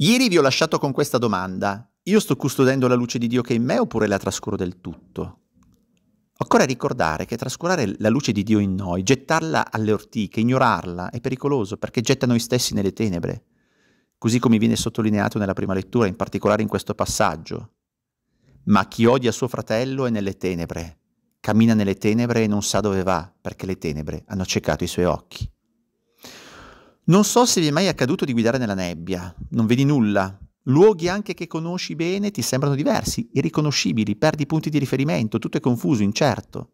Ieri vi ho lasciato con questa domanda. Io sto custodendo la luce di Dio che è in me oppure la trascuro del tutto? Occorre ricordare che trascurare la luce di Dio in noi, gettarla alle ortiche, ignorarla, è pericoloso perché getta noi stessi nelle tenebre, così come viene sottolineato nella prima lettura, in particolare in questo passaggio. Ma chi odia suo fratello è nelle tenebre, cammina nelle tenebre e non sa dove va, perché le tenebre hanno accecato i suoi occhi. Non so se vi è mai accaduto di guidare nella nebbia, non vedi nulla, luoghi anche che conosci bene ti sembrano diversi, irriconoscibili, perdi punti di riferimento, tutto è confuso, incerto.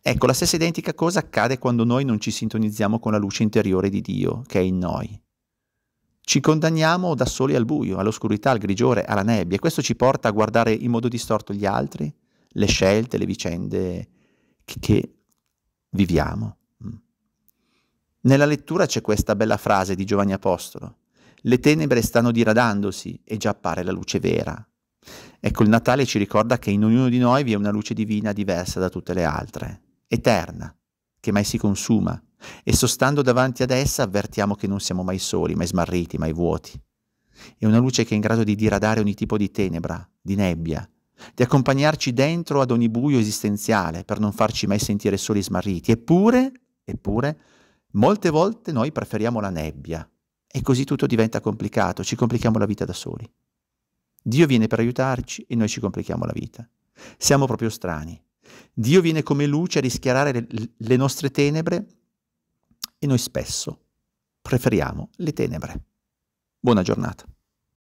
Ecco, la stessa identica cosa accade quando noi non ci sintonizziamo con la luce interiore di Dio che è in noi. Ci condanniamo da soli al buio, all'oscurità, al grigiore, alla nebbia e questo ci porta a guardare in modo distorto gli altri, le scelte, le vicende che, che viviamo. Nella lettura c'è questa bella frase di Giovanni Apostolo. Le tenebre stanno diradandosi e già appare la luce vera. Ecco, il Natale ci ricorda che in ognuno di noi vi è una luce divina diversa da tutte le altre, eterna, che mai si consuma, e sostando davanti ad essa avvertiamo che non siamo mai soli, mai smarriti, mai vuoti. È una luce che è in grado di diradare ogni tipo di tenebra, di nebbia, di accompagnarci dentro ad ogni buio esistenziale per non farci mai sentire soli smarriti. Eppure, eppure, Molte volte noi preferiamo la nebbia e così tutto diventa complicato, ci complichiamo la vita da soli. Dio viene per aiutarci e noi ci complichiamo la vita. Siamo proprio strani. Dio viene come luce a rischiarare le, le nostre tenebre e noi spesso preferiamo le tenebre. Buona giornata.